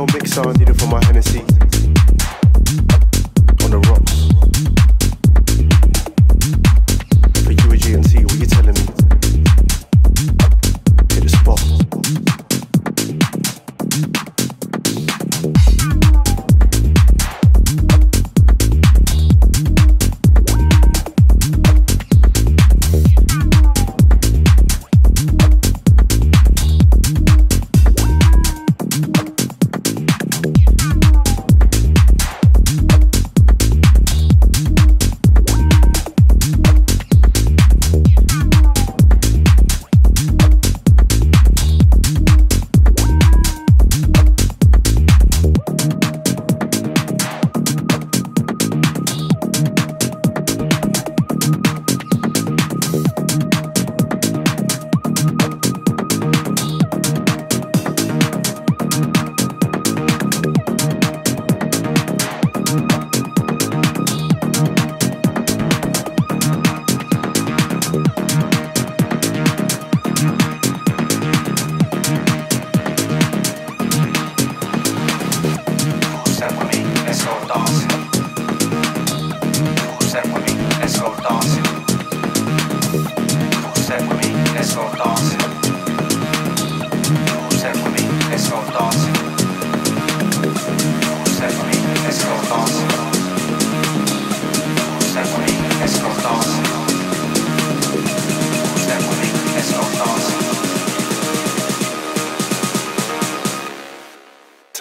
No mixer needed for my Hennessy. On the rocks.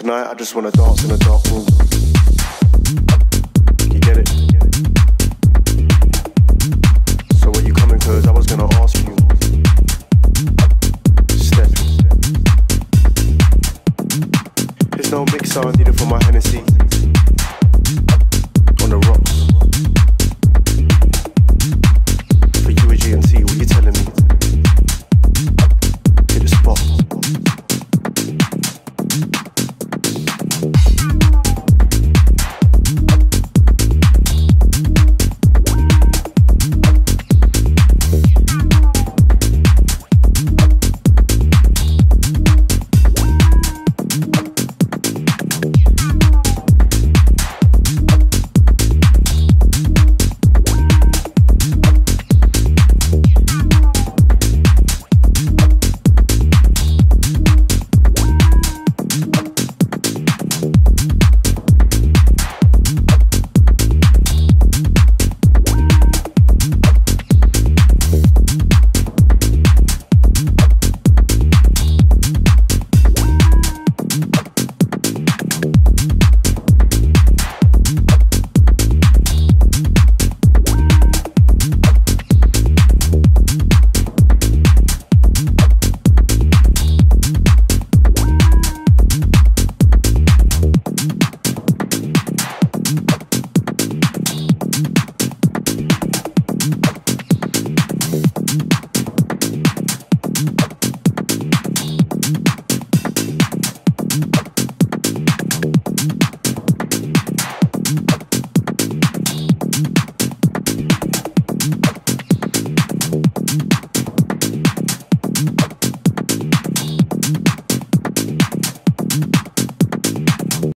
night. I just want to dance in a dark room. You get it? So when you coming? Cause I was gonna ask. you?